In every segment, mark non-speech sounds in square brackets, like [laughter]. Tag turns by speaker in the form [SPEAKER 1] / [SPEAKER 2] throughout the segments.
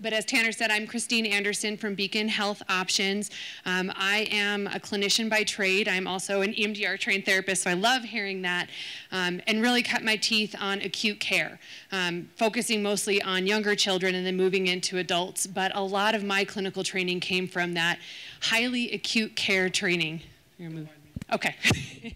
[SPEAKER 1] But as Tanner said, I'm Christine Andersen from Beacon Health Options. Um, I am a clinician by trade. I'm also an EMDR trained therapist, so I love hearing that um, and really cut my teeth on acute care, um, focusing mostly on younger children and then moving into adults. But a lot of my clinical training came from that highly acute care training. Okay.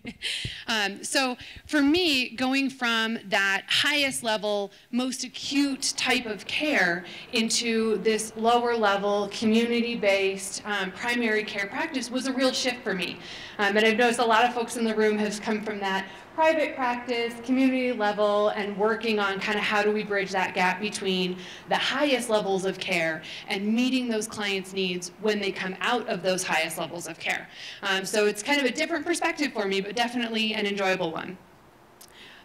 [SPEAKER 1] [laughs] um, so for me, going from that highest level, most acute type of care into this lower level, community-based um, primary care practice was a real shift for me. Um, and I've noticed a lot of folks in the room have come from that private practice, community level, and working on kind of how do we bridge that gap between the highest levels of care and meeting those clients' needs when they come out of those highest levels of care. Um, so it's kind of a different perspective for me, but definitely an enjoyable one.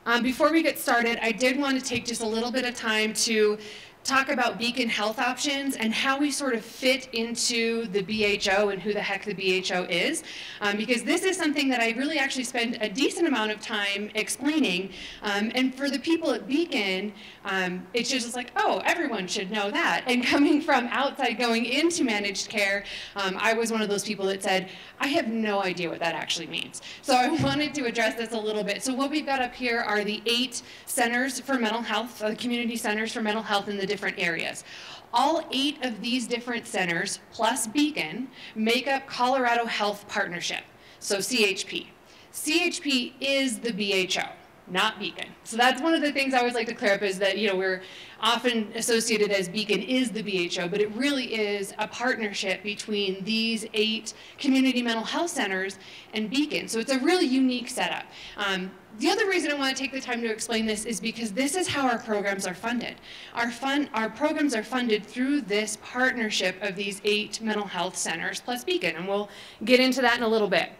[SPEAKER 1] Um, before we get started, I did want to take just a little bit of time to talk about beacon health options and how we sort of fit into the BHO and who the heck the BHO is. Um, because this is something that I really actually spend a decent amount of time explaining. Um, and for the people at Beacon, um, it's just like, oh, everyone should know that. And coming from outside going into managed care, um, I was one of those people that said, I have no idea what that actually means. So I wanted to address this a little bit. So what we've got up here are the eight centers for mental health, the community centers for mental health in the different areas. All eight of these different centers, plus Beacon, make up Colorado Health Partnership, so CHP. CHP is the BHO not Beacon. So that's one of the things I always like to clear up is that, you know, we're often associated as Beacon is the BHO, but it really is a partnership between these eight community mental health centers and Beacon. So it's a really unique setup. Um, the other reason I want to take the time to explain this is because this is how our programs are funded. Our, fund, our programs are funded through this partnership of these eight mental health centers plus Beacon, and we'll get into that in a little bit.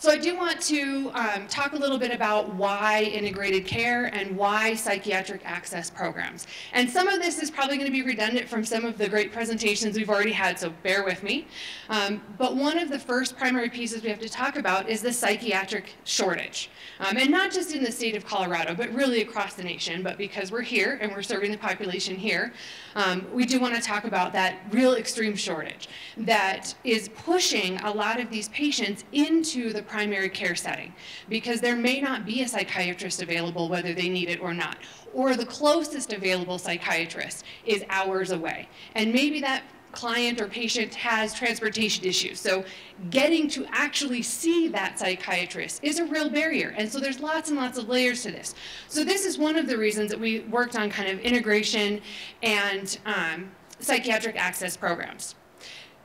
[SPEAKER 1] So I do want to um, talk a little bit about why integrated care and why psychiatric access programs. And some of this is probably going to be redundant from some of the great presentations we've already had, so bear with me. Um, but one of the first primary pieces we have to talk about is the psychiatric shortage. Um, and not just in the state of Colorado, but really across the nation. But because we're here and we're serving the population here, um, we do want to talk about that real extreme shortage that is pushing a lot of these patients into the primary care setting because there may not be a psychiatrist available whether they need it or not. Or the closest available psychiatrist is hours away. And maybe that client or patient has transportation issues. So getting to actually see that psychiatrist is a real barrier. And so there's lots and lots of layers to this. So this is one of the reasons that we worked on kind of integration and um, psychiatric access programs.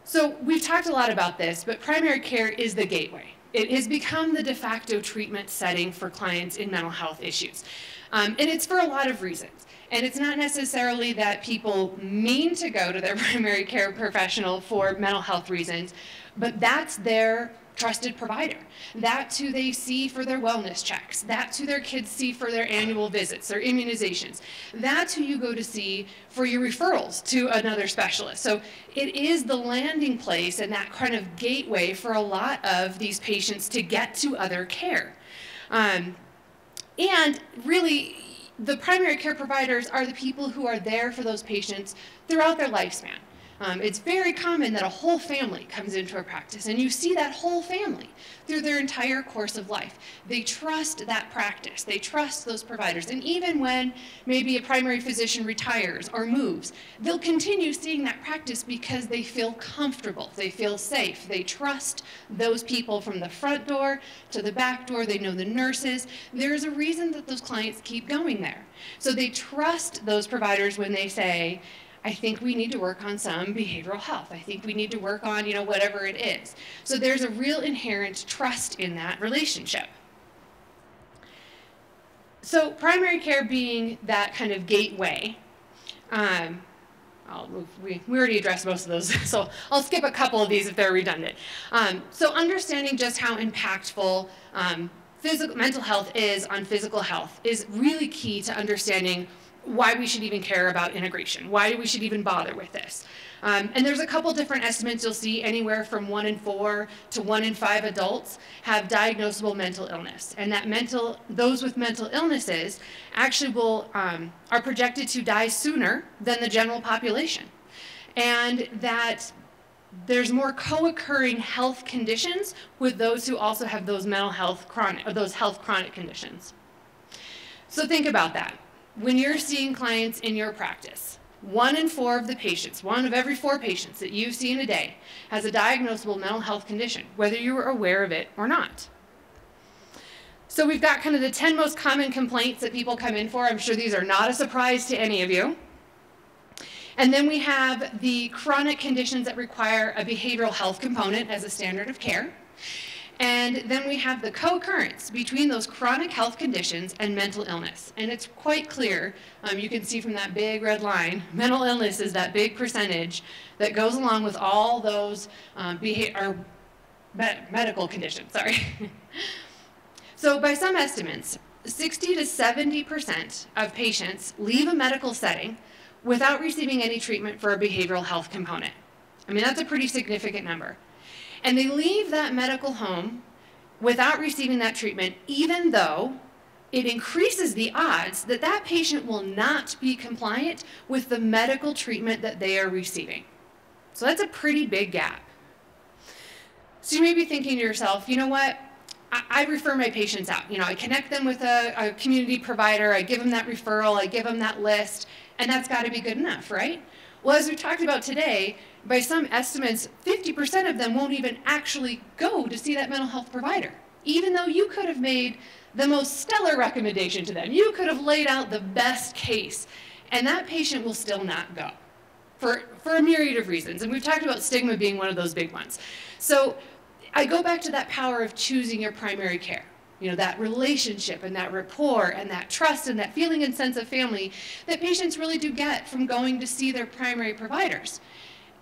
[SPEAKER 1] So we've talked a lot about this, but primary care is the gateway. It has become the de facto treatment setting for clients in mental health issues. Um, and it's for a lot of reasons. And it's not necessarily that people mean to go to their [laughs] primary care professional for mental health reasons, but that's their trusted provider. That's who they see for their wellness checks. That's who their kids see for their annual visits, their immunizations. That's who you go to see for your referrals to another specialist. So it is the landing place and that kind of gateway for a lot of these patients to get to other care. Um, and really, the primary care providers are the people who are there for those patients throughout their lifespan. Um, it's very common that a whole family comes into a practice, and you see that whole family through their entire course of life. They trust that practice. They trust those providers. And even when maybe a primary physician retires or moves, they'll continue seeing that practice because they feel comfortable. They feel safe. They trust those people from the front door to the back door. They know the nurses. There's a reason that those clients keep going there. So they trust those providers when they say, I think we need to work on some behavioral health. I think we need to work on, you know, whatever it is. So there's a real inherent trust in that relationship. So primary care being that kind of gateway, um, we, we already addressed most of those, [laughs] so I'll skip a couple of these if they're redundant. Um, so understanding just how impactful um, physical, mental health is on physical health is really key to understanding why we should even care about integration, why we should even bother with this. Um, and there's a couple different estimates you'll see anywhere from one in four to one in five adults have diagnosable mental illness. And that mental, those with mental illnesses actually will, um, are projected to die sooner than the general population. And that there's more co-occurring health conditions with those who also have those mental health chronic, or those health chronic conditions. So think about that. When you're seeing clients in your practice, one in four of the patients, one of every four patients that you see in a day, has a diagnosable mental health condition, whether you are aware of it or not. So we've got kind of the 10 most common complaints that people come in for. I'm sure these are not a surprise to any of you. And then we have the chronic conditions that require a behavioral health component as a standard of care. And then we have the co-occurrence between those chronic health conditions and mental illness. And it's quite clear, um, you can see from that big red line, [laughs] mental illness is that big percentage that goes along with all those um, or medical conditions, sorry. [laughs] so by some estimates, 60 to 70% of patients leave a medical setting without receiving any treatment for a behavioral health component. I mean, that's a pretty significant number. And they leave that medical home without receiving that treatment, even though it increases the odds that that patient will not be compliant with the medical treatment that they are receiving. So that's a pretty big gap. So you may be thinking to yourself, you know what? I, refer my patients out. You know, I connect them with a, a community provider, I give them that referral, I give them that list, and that's got to be good enough, right? Well, as we talked about today, by some estimates, 50% of them won't even actually go to see that mental health provider, even though you could have made the most stellar recommendation to them. You could have laid out the best case, and that patient will still not go for, for a myriad of reasons. And we've talked about stigma being one of those big ones. So I go back to that power of choosing your primary care you know, that relationship and that rapport and that trust and that feeling and sense of family that patients really do get from going to see their primary providers.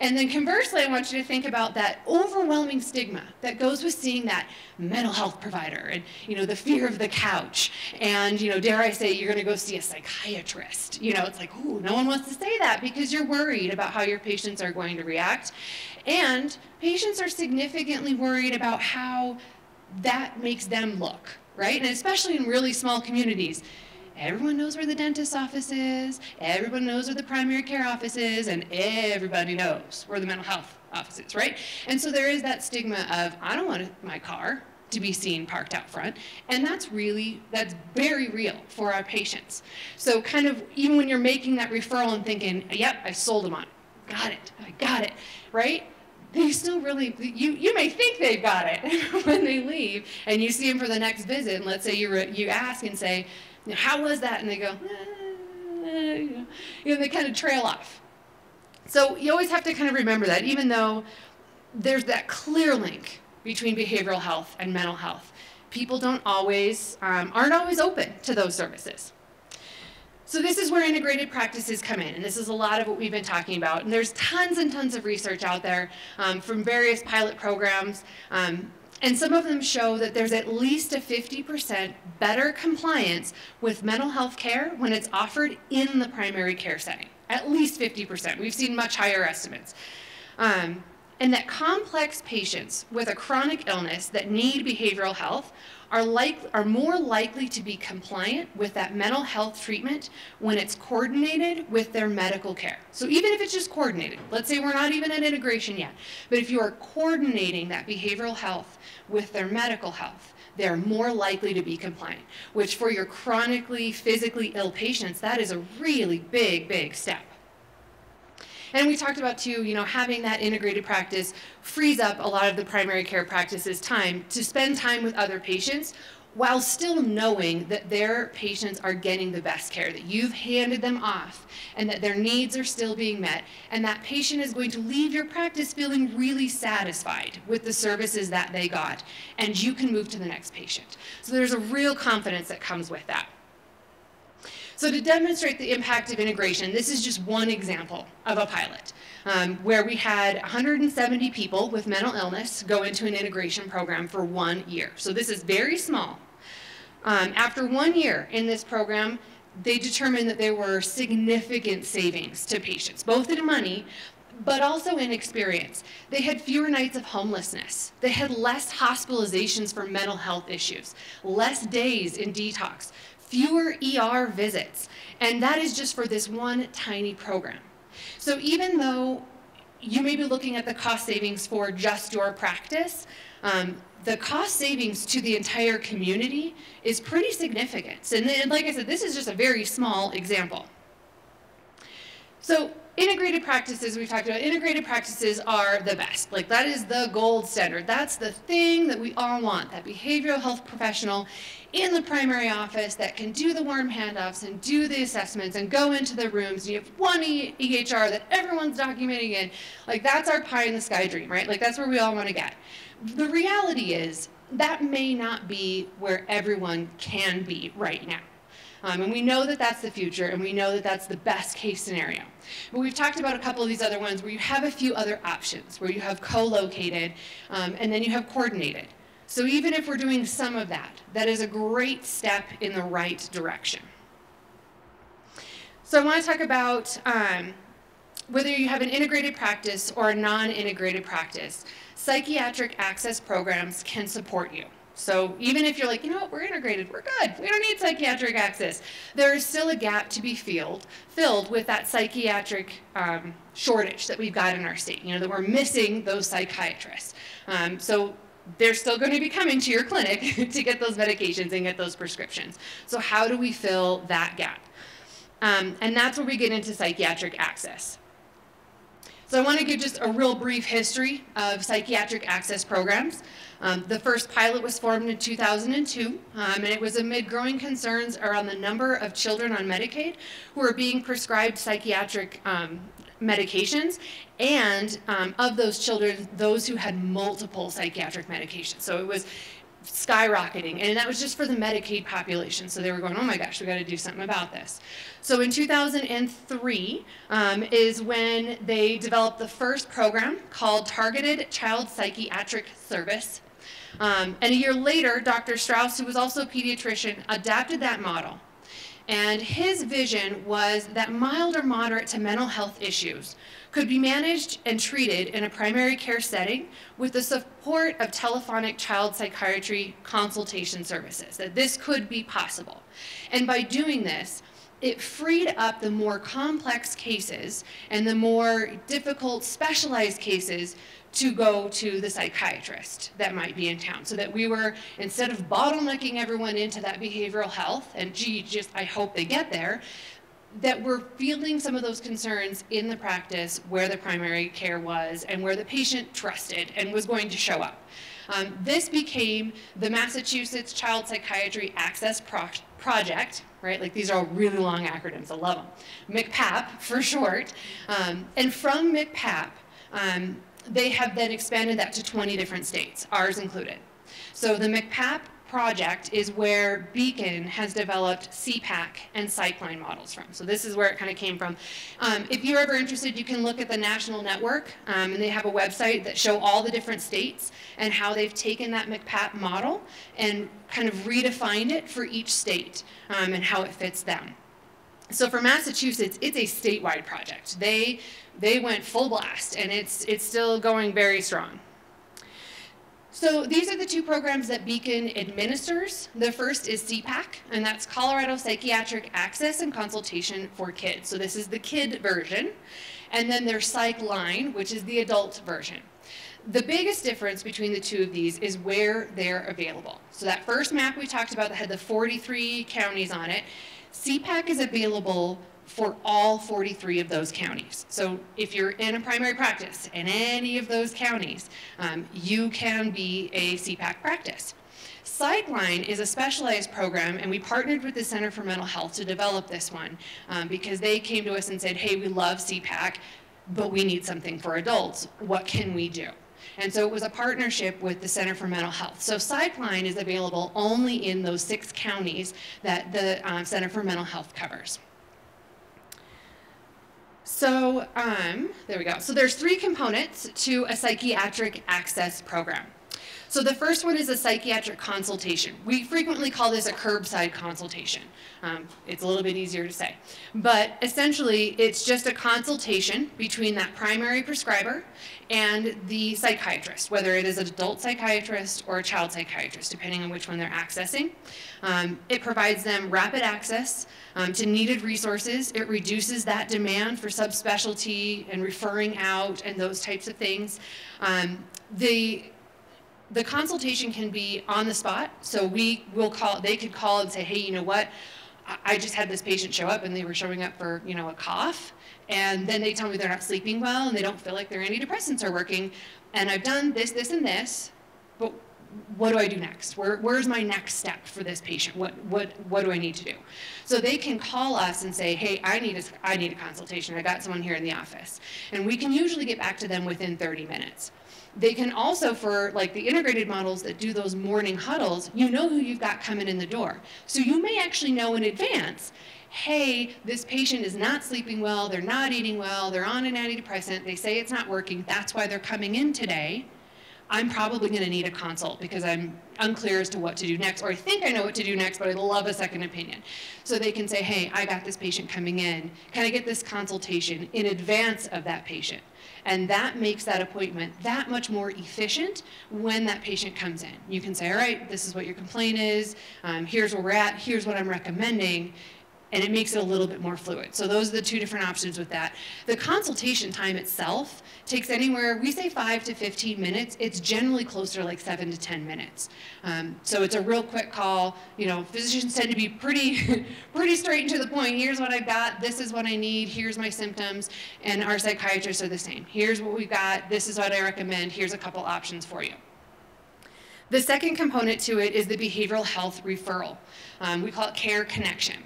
[SPEAKER 1] And then conversely, I want you to think about that overwhelming stigma that goes with seeing that mental health provider and, you know, the fear of the couch. And, you know, dare I say, you're going to go see a psychiatrist. You know, it's like, ooh, no one wants to say that because you're worried about how your patients are going to react. And patients are significantly worried about how that makes them look, right? And especially in really small communities. Everyone knows where the dentist's office is, everyone knows where the primary care office is, and everybody knows where the mental health office is, right? And so there is that stigma of, I don't want my car to be seen parked out front. And that's really, that's very real for our patients. So kind of, even when you're making that referral and thinking, yep, I sold them on it, got it, I got it, right? they still really, you, you may think they've got it [laughs] when they leave and you see them for the next visit. And let's say you, you ask and say, how was that? And they go, eh, you know, you know, they kind of trail off. So you always have to kind of remember that, even though there's that clear link between behavioral health and mental health, people don't always, um, aren't always open to those services. So this is where integrated practices come in, and this is a lot of what we've been talking about. And there's tons and tons of research out there um, from various pilot programs, um, and some of them show that there's at least a 50% better compliance with mental health care when it's offered in the primary care setting. At least 50%. We've seen much higher estimates. Um, and that complex patients with a chronic illness that need behavioral health are, like, are more likely to be compliant with that mental health treatment when it's coordinated with their medical care. So even if it's just coordinated, let's say we're not even at integration yet, but if you are coordinating that behavioral health with their medical health, they're more likely to be compliant, which for your chronically, physically ill patients, that is a really big, big step. And we talked about too, you know, having that integrated practice frees up a lot of the primary care practices time to spend time with other patients while still knowing that their patients are getting the best care, that you've handed them off and that their needs are still being met, and that patient is going to leave your practice feeling really satisfied with the services that they got, and you can move to the next patient. So there's a real confidence that comes with that. So to demonstrate the impact of integration, this is just one example of a pilot um, where we had 170 people with mental illness go into an integration program for one year. So this is very small. Um, after one year in this program, they determined that there were significant savings to patients, both in money, but also in experience. They had fewer nights of homelessness. They had less hospitalizations for mental health issues, less days in detox, fewer ER visits. And that is just for this one tiny program. So even though you may be looking at the cost savings for just your practice, um, the cost savings to the entire community is pretty significant. And like I said, this is just a very small example. So integrated practices, we've talked about, integrated practices are the best. Like that is the gold standard. That's the thing that we all want, that behavioral health professional in the primary office that can do the warm handoffs and do the assessments and go into the rooms. And you have one EHR that everyone's documenting in. Like that's our pie in the sky dream, right? Like that's where we all want to get. The reality is that may not be where everyone can be right now. Um, and we know that that's the future, and we know that that's the best case scenario. But we've talked about a couple of these other ones where you have a few other options, where you have co-located, um, and then you have coordinated. So even if we're doing some of that, that is a great step in the right direction. So I want to talk about um, whether you have an integrated practice or a non-integrated practice. Psychiatric access programs can support you. So even if you're like, you know what, we're integrated, we're good, we don't need psychiatric access, there is still a gap to be filled, filled with that psychiatric um, shortage that we've got in our state. You know, that we're missing those psychiatrists. Um, so they're still going to be coming to your clinic [laughs] to get those medications and get those prescriptions. So how do we fill that gap? Um, and that's where we get into psychiatric access. So I want to give just a real brief history of psychiatric access programs. Um, the first pilot was formed in 2002, um, and it was amid growing concerns around the number of children on Medicaid who are being prescribed psychiatric um, medications, and um, of those children, those who had multiple psychiatric medications. So it was skyrocketing, and that was just for the Medicaid population. So they were going, oh my gosh, we got to do something about this. So in 2003 um, is when they developed the first program called Targeted Child Psychiatric Service. Um, and a year later, Dr. Straus, who was also a pediatrician, adapted that model. And his vision was that mild or moderate to mental health issues could be managed and treated in a primary care setting with the support of telephonic child psychiatry consultation services, that this could be possible. And by doing this, it freed up the more complex cases and the more difficult specialized cases to go to the psychiatrist that might be in town so that we were instead of bottlenecking everyone into that behavioral health and gee just i hope they get there that we're feeling some of those concerns in the practice where the primary care was and where the patient trusted and was going to show up. Um, this became the Massachusetts Child Psychiatry Access Pro Project, right? Like these are all really long acronyms, I love them. MCPAP for short. Um, and from MCPAP, um, they have then expanded that to 20 different states, ours included. So the MCPAP project is where Beacon has developed CPAC and Psychline models from. So this is where it kind of came from. Um, if you're ever interested, you can look at the national network, um, and they have a website that show all the different states and how they've taken that MCPAP model and kind of redefined it for each state um, and how it fits them. So for Massachusetts, it's a statewide project. They, they went full blast, and it's, it's still going very strong. So these are the two programs that Beacon administers. The first is CPAC, and that's Colorado Psychiatric Access and Consultation for Kids. So this is the kid version. And then there's Psychline, which is the adult version. The biggest difference between the two of these is where they're available. So that first map we talked about that had the 43 counties on it, CPAC is available for all 43 of those counties. So if you're in a primary practice in any of those counties, um, you can be a CPAC practice. Psychline is a specialized program, and we partnered with the Center for Mental Health to develop this one um, because they came to us and said, hey, we love CPAC, but we need something for adults. What can we do? And so it was a partnership with the Center for Mental Health. So Psychline is available only in those six counties that the um, Center for Mental Health covers. So um, there we go. So there's three components to a psychiatric access program. So the first one is a psychiatric consultation. We frequently call this a curbside consultation. Um, it's a little bit easier to say. But essentially, it's just a consultation between that primary prescriber and the psychiatrist, whether it is an adult psychiatrist or a child psychiatrist, depending on which one they're accessing. Um, it provides them rapid access um, to needed resources. It reduces that demand for subspecialty and referring out and those types of things. Um, the the consultation can be on the spot. So we will call, they could call and say, hey, you know what? I just had this patient show up and they were showing up for, you know, a cough. And then they tell me they're not sleeping well and they don't feel like their antidepressants are working. And I've done this, this, and this, but what do I do next? Where, where's my next step for this patient? What, what, what do I need to do? So they can call us and say, hey, I need, a, I need a consultation. I got someone here in the office. And we can usually get back to them within 30 minutes. They can also, for like the integrated models that do those morning huddles, you know who you've got coming in the door. So you may actually know in advance, hey, this patient is not sleeping well, they're not eating well, they're on an antidepressant, they say it's not working, that's why they're coming in today. I'm probably going to need a consult because I'm unclear as to what to do next, or I think I know what to do next, but I'd love a second opinion. So they can say, hey, I got this patient coming in. Can I get this consultation in advance of that patient? And that makes that appointment that much more efficient when that patient comes in. You can say, all right, this is what your complaint is. Um, here's where we're at. Here's what I'm recommending and it makes it a little bit more fluid. So those are the two different options with that. The consultation time itself takes anywhere, we say five to 15 minutes. It's generally closer like seven to 10 minutes. Um, so it's a real quick call. You know, physicians tend to be pretty, [laughs] pretty straight and to the point. Here's what I've got. This is what I need. Here's my symptoms. And our psychiatrists are the same. Here's what we've got. This is what I recommend. Here's a couple options for you. The second component to it is the behavioral health referral. Um, we call it care connection.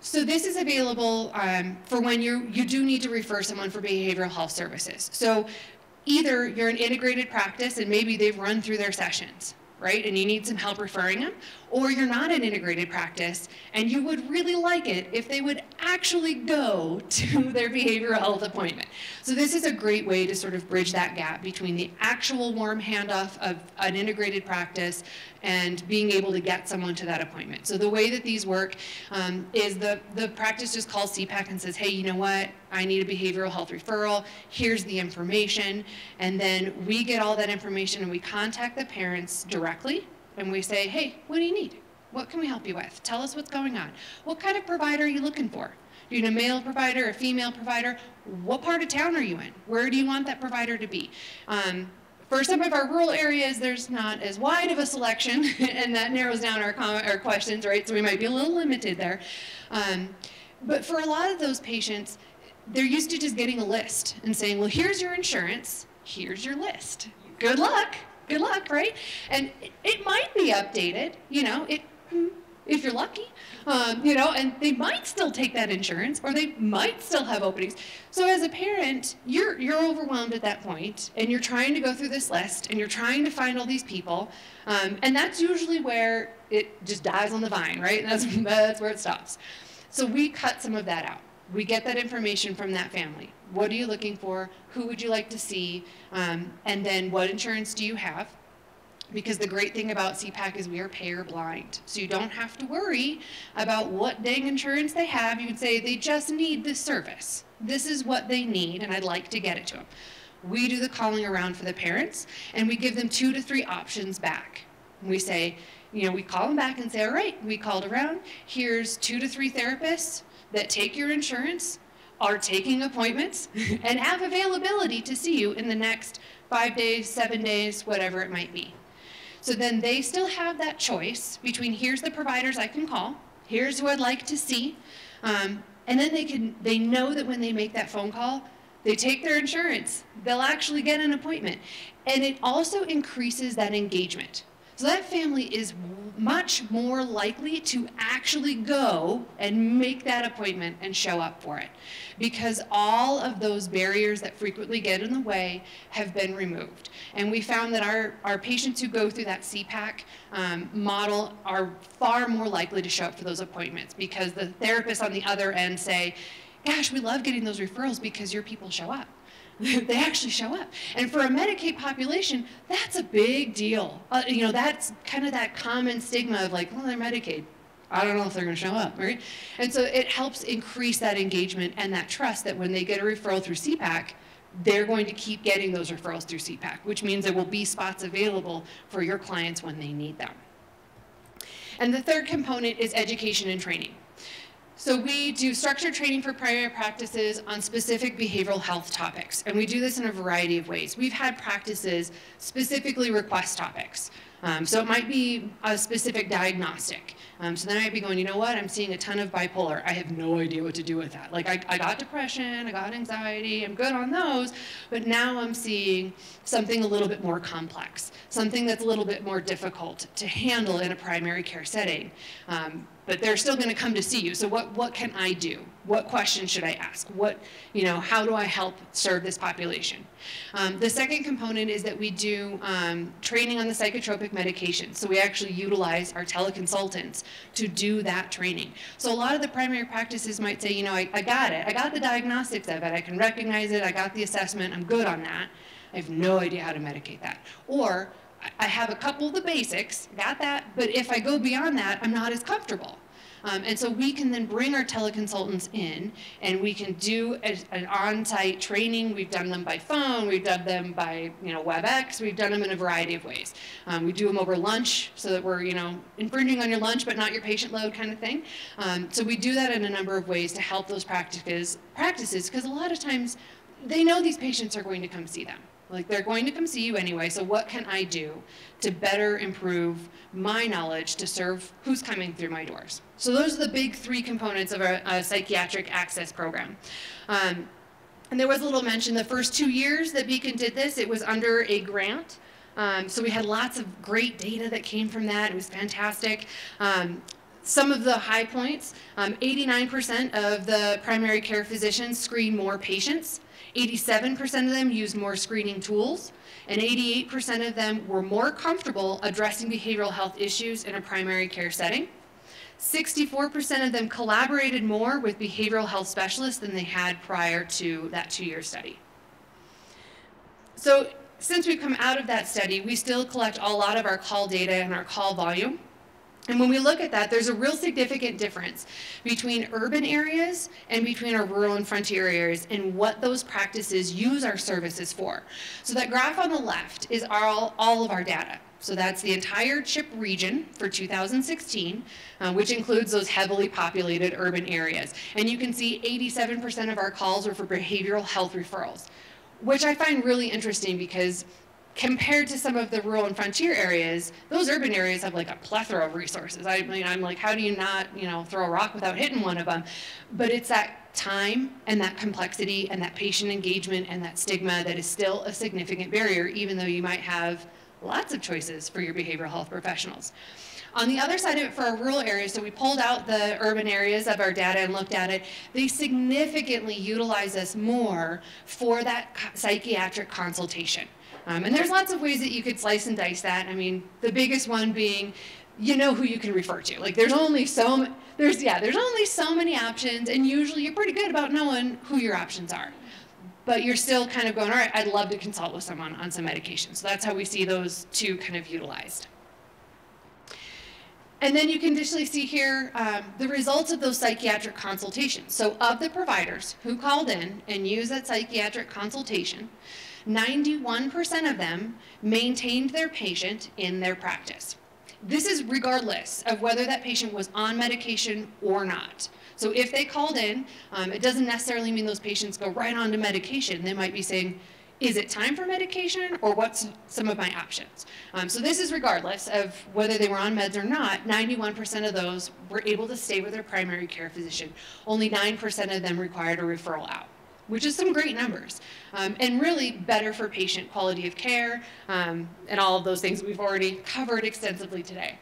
[SPEAKER 1] So this is available um, for when you you do need to refer someone for behavioral health services. So either you're an integrated practice and maybe they've run through their sessions, right? And you need some help referring them, or you're not an integrated practice and you would really like it if they would actually go [laughs] to their behavioral health appointment. So this is a great way to sort of bridge that gap between the actual warm handoff of an integrated practice and being able to get someone to that appointment. So the way that these work um, is the, the practice just calls CPAC and says, hey, you know what, I need a behavioral health referral, here's the information, and then we get all that information and we contact the parents directly and we say, hey, what do you need? What can we help you with? Tell us what's going on. What kind of provider are you looking for? Do you need a male provider, a female provider? What part of town are you in? Where do you want that provider to be? Um, for some of our rural areas, there's not as wide of a selection, [laughs] and that narrows down our, our questions, right? So we might be a little limited there. Um, but for a lot of those patients, they're used to just getting a list and saying, well, here's your insurance, here's your list. Good luck good luck, right? And it, it might be updated, you know, it, if you're lucky, um, you know, and they might still take that insurance or they might still have openings. So as a parent, you're, you're overwhelmed at that point and you're trying to go through this list and you're trying to find all these people. Um, and that's usually where it just dies on the vine, right? And that's, [laughs] that's where it stops. So we cut some of that out. We get that information from that family. What are you looking for? Who would you like to see? Um, and then what insurance do you have? Because the great thing about CPAC is we are payer blind. So you don't have to worry about what dang insurance they have. You would say they just need this service. This is what they need and I'd like to get it to them. We do the calling around for the parents and we give them two to three options back. We say, you know, we call them back and say, all right, we called around. Here's two to three therapists that take your insurance, are taking appointments, [laughs] and have availability to see you in the next five days, seven days, whatever it might be. So then they still have that choice between here's the providers I can call, here's who I'd like to see, um, and then they can they know that when they make that phone call, they take their insurance, they'll actually get an appointment, and it also increases that engagement. So that family is much more likely to actually go and make that appointment and show up for it because all of those barriers that frequently get in the way have been removed. And we found that our, our patients who go through that CPAC um, model are far more likely to show up for those appointments because the therapists on the other end say, gosh, we love getting those referrals because your people show up. [laughs] they actually show up. And for a Medicaid population, that's a big deal. Uh, you know, that's kind of that common stigma of like, well, they're Medicaid. I don't know if they're going to show up, right? And so it helps increase that engagement and that trust that when they get a referral through CPAC, they're going to keep getting those referrals through CPAC, which means there will be spots available for your clients when they need them. And the third component is education and training. So we do structured training for primary practices on specific behavioral health topics, and we do this in a variety of ways. We've had practices specifically request topics. Um, so it might be a specific diagnostic. Um, so then I'd be going, you know what, I'm seeing a ton of bipolar. I have no idea what to do with that. Like I, I got depression, I got anxiety, I'm good on those, but now I'm seeing something a little bit more complex, something that's a little bit more difficult to handle in a primary care setting. Um, but they're still going to come to see you. So what, what can I do? What questions should I ask? What, you know, how do I help serve this population? Um, the second component is that we do um, training on the psychotropic medications. So we actually utilize our teleconsultants to do that training. So a lot of the primary practices might say, you know, I, I got it. I got the diagnostics of it. I can recognize it. I got the assessment. I'm good on that. I have no idea how to medicate that. Or I have a couple of the basics, got that, but if I go beyond that, I'm not as comfortable. Um, and so we can then bring our teleconsultants in and we can do a, an on-site training. We've done them by phone, we've done them by you know WebEx, we've done them in a variety of ways. Um, we do them over lunch so that we're you know infringing on your lunch but not your patient load kind of thing. Um, so we do that in a number of ways to help those practices practices because a lot of times they know these patients are going to come see them. Like they're going to come see you anyway, so what can I do to better improve my knowledge to serve who's coming through my doors? So those are the big three components of a, a psychiatric access program. Um, and there was a little mention the first two years that Beacon did this, it was under a grant. Um, so we had lots of great data that came from that. It was fantastic. Um, some of the high points, 89% um, of the primary care physicians screen more patients 87% of them used more screening tools, and 88% of them were more comfortable addressing behavioral health issues in a primary care setting. 64% of them collaborated more with behavioral health specialists than they had prior to that two-year study. So since we've come out of that study, we still collect a lot of our call data and our call volume. And when we look at that, there's a real significant difference between urban areas and between our rural and frontier areas and what those practices use our services for. So that graph on the left is all, all of our data. So that's the entire CHIP region for 2016, uh, which includes those heavily populated urban areas. And you can see 87% of our calls are for behavioral health referrals, which I find really interesting because compared to some of the rural and frontier areas, those urban areas have like a plethora of resources. I mean, I'm like, how do you not, you know, throw a rock without hitting one of them? But it's that time and that complexity and that patient engagement and that stigma that is still a significant barrier, even though you might have lots of choices for your behavioral health professionals. On the other side of it, for our rural areas, so we pulled out the urban areas of our data and looked at it, they significantly utilize us more for that psychiatric consultation. Um, and there's lots of ways that you could slice and dice that. I mean, the biggest one being, you know who you can refer to. Like there's only so there's yeah there's only so many options, and usually you're pretty good about knowing who your options are. But you're still kind of going, all right, I'd love to consult with someone on some medication. So that's how we see those two kind of utilized. And then you can visually see here um, the results of those psychiatric consultations. So of the providers who called in and used that psychiatric consultation, 91% of them maintained their patient in their practice. This is regardless of whether that patient was on medication or not. So if they called in, um, it doesn't necessarily mean those patients go right on to medication. They might be saying, is it time for medication or what's some of my options? Um, so this is regardless of whether they were on meds or not, 91% of those were able to stay with their primary care physician. Only 9% of them required a referral out which is some great numbers, um, and really better for patient quality of care um, and all of those things we've already covered extensively today.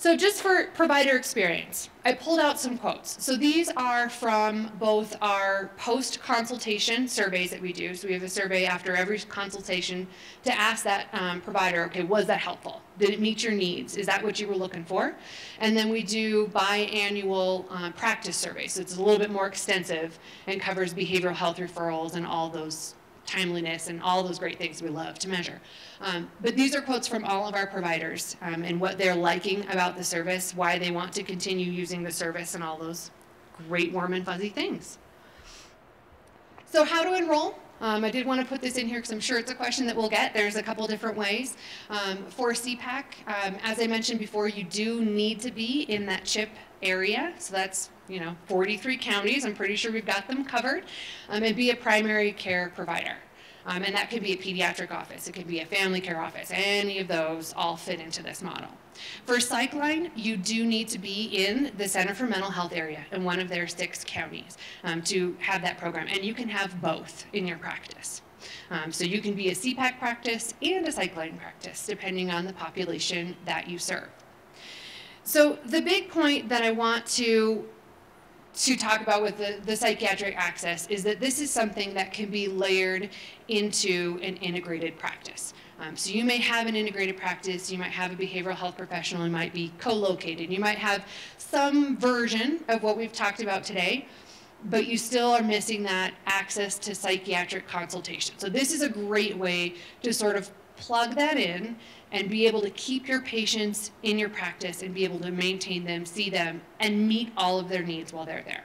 [SPEAKER 1] So just for provider experience, I pulled out some quotes. So these are from both our post-consultation surveys that we do. So we have a survey after every consultation to ask that um, provider, okay, was that helpful? Did it meet your needs? Is that what you were looking for? And then we do biannual uh, practice surveys. So it's a little bit more extensive and covers behavioral health referrals and all those timeliness and all those great things we love to measure. Um, but these are quotes from all of our providers um, and what they're liking about the service, why they want to continue using the service, and all those great warm and fuzzy things. So how to enroll? Um, I did want to put this in here because I'm sure it's a question that we'll get. There's a couple different ways. Um, for CPAC, um, as I mentioned before, you do need to be in that CHIP area. So that's, you know, 43 counties. I'm pretty sure we've got them covered. Um, and be a primary care provider. Um, and that could be a pediatric office. It could be a family care office. Any of those all fit into this model. For Psychline, you do need to be in the Center for Mental Health area in one of their six counties um, to have that program. And you can have both in your practice. Um, so you can be a CPAC practice and a Psychline practice, depending on the population that you serve. So the big point that I want to to talk about with the, the psychiatric access is that this is something that can be layered into an integrated practice. Um, so you may have an integrated practice, you might have a behavioral health professional, you might be co-located, you might have some version of what we've talked about today, but you still are missing that access to psychiatric consultation. So this is a great way to sort of plug that in and be able to keep your patients in your practice and be able to maintain them, see them, and meet all of their needs while they're there.